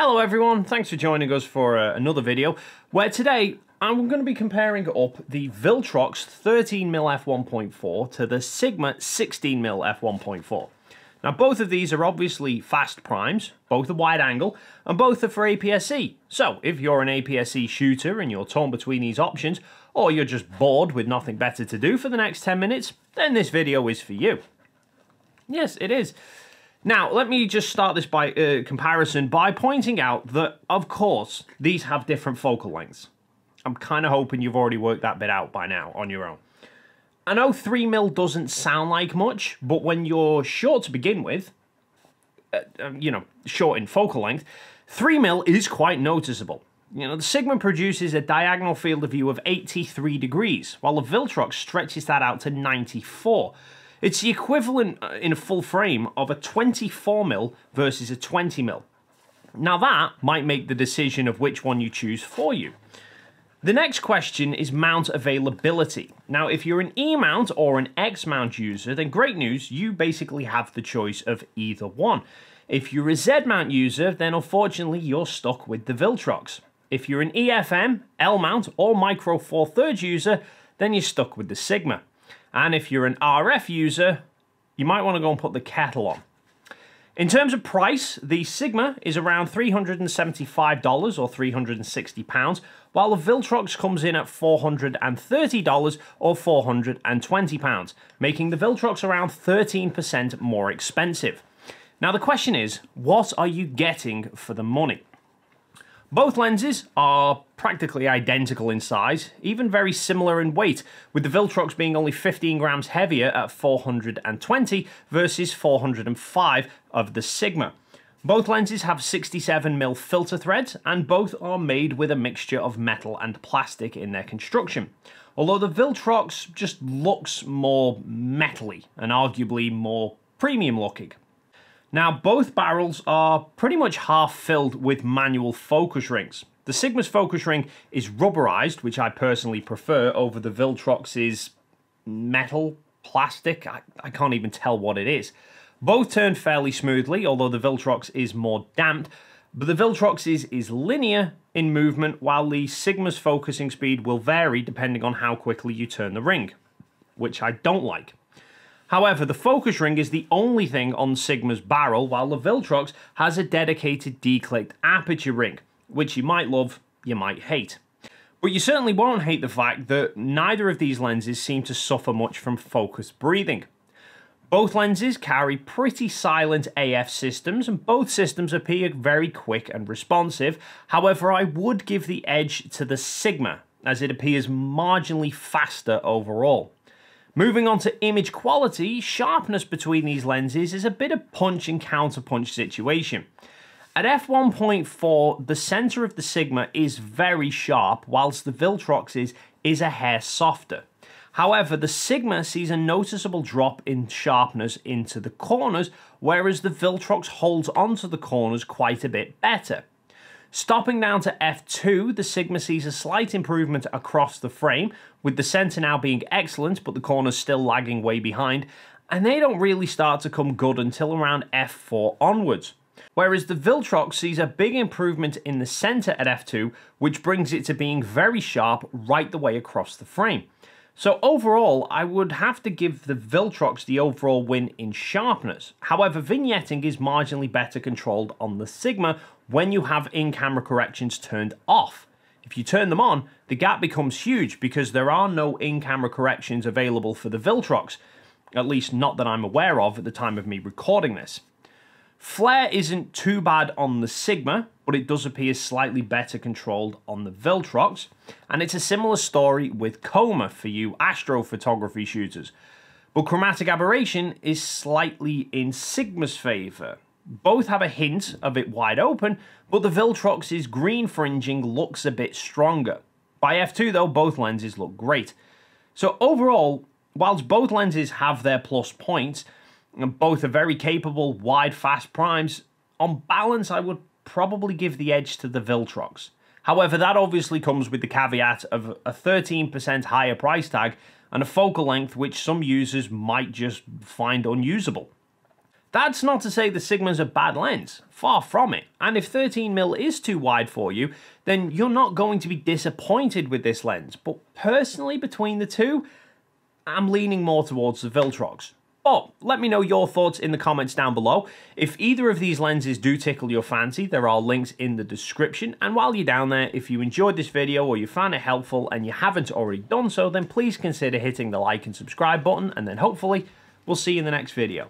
Hello everyone, thanks for joining us for uh, another video where today I'm going to be comparing up the Viltrox 13mm f1.4 to the Sigma 16mm f1.4. Now both of these are obviously fast primes, both are wide angle, and both are for APS-C. So if you're an APS-C shooter and you're torn between these options, or you're just bored with nothing better to do for the next 10 minutes, then this video is for you. Yes, it is. Now, let me just start this by uh, comparison by pointing out that, of course, these have different focal lengths. I'm kind of hoping you've already worked that bit out by now on your own. I know 3mm doesn't sound like much, but when you're short to begin with, uh, um, you know, short in focal length, 3mm is quite noticeable. You know, the Sigma produces a diagonal field of view of 83 degrees, while the Viltrox stretches that out to 94. It's the equivalent uh, in a full frame of a 24mm versus a 20mm. Now that might make the decision of which one you choose for you. The next question is mount availability. Now, if you're an E-mount or an X-mount user, then great news, you basically have the choice of either one. If you're a Z-mount user, then unfortunately you're stuck with the Viltrox. If you're an EFM, L-mount, or Micro Four Thirds user, then you're stuck with the Sigma. And if you're an RF user, you might want to go and put the kettle on. In terms of price, the Sigma is around $375 or £360, while the Viltrox comes in at $430 or £420, making the Viltrox around 13% more expensive. Now the question is, what are you getting for the money? Both lenses are practically identical in size, even very similar in weight, with the Viltrox being only 15 grams heavier at 420 versus 405 of the Sigma. Both lenses have 67mm filter threads, and both are made with a mixture of metal and plastic in their construction. Although the Viltrox just looks more metally and arguably more premium looking. Now, both barrels are pretty much half filled with manual focus rings. The Sigma's focus ring is rubberized, which I personally prefer over the Viltrox's metal, plastic, I, I can't even tell what it is. Both turn fairly smoothly, although the Viltrox is more damped, but the Viltrox is, is linear in movement, while the Sigma's focusing speed will vary depending on how quickly you turn the ring, which I don't like. However, the focus ring is the only thing on Sigma's barrel, while the Viltrox has a dedicated declicked aperture ring, which you might love, you might hate. But you certainly won't hate the fact that neither of these lenses seem to suffer much from focus breathing. Both lenses carry pretty silent AF systems, and both systems appear very quick and responsive. However, I would give the edge to the Sigma, as it appears marginally faster overall. Moving on to image quality, sharpness between these lenses is a bit of punch and counterpunch situation. At f1.4, the center of the Sigma is very sharp, whilst the Viltrox is, is a hair softer. However, the Sigma sees a noticeable drop in sharpness into the corners, whereas the Viltrox holds onto the corners quite a bit better. Stopping down to F2, the Sigma sees a slight improvement across the frame, with the centre now being excellent, but the corners still lagging way behind, and they don't really start to come good until around F4 onwards. Whereas the Viltrox sees a big improvement in the centre at F2, which brings it to being very sharp right the way across the frame. So overall, I would have to give the Viltrox the overall win in sharpness. However, vignetting is marginally better controlled on the Sigma when you have in-camera corrections turned off. If you turn them on, the gap becomes huge because there are no in-camera corrections available for the Viltrox, at least not that I'm aware of at the time of me recording this. Flare isn't too bad on the Sigma, but it does appear slightly better controlled on the Viltrox, and it's a similar story with Coma for you astrophotography shooters. But chromatic aberration is slightly in Sigma's favour. Both have a hint of it wide open, but the Viltrox's green fringing looks a bit stronger. By f2 though, both lenses look great. So overall, whilst both lenses have their plus points, both are very capable, wide, fast primes. On balance, I would probably give the edge to the Viltrox. However, that obviously comes with the caveat of a 13% higher price tag and a focal length which some users might just find unusable. That's not to say the Sigma's a bad lens, far from it. And if 13mm is too wide for you, then you're not going to be disappointed with this lens. But personally, between the two, I'm leaning more towards the Viltrox. But let me know your thoughts in the comments down below. If either of these lenses do tickle your fancy, there are links in the description. And while you're down there, if you enjoyed this video or you found it helpful and you haven't already done so, then please consider hitting the like and subscribe button. And then hopefully, we'll see you in the next video.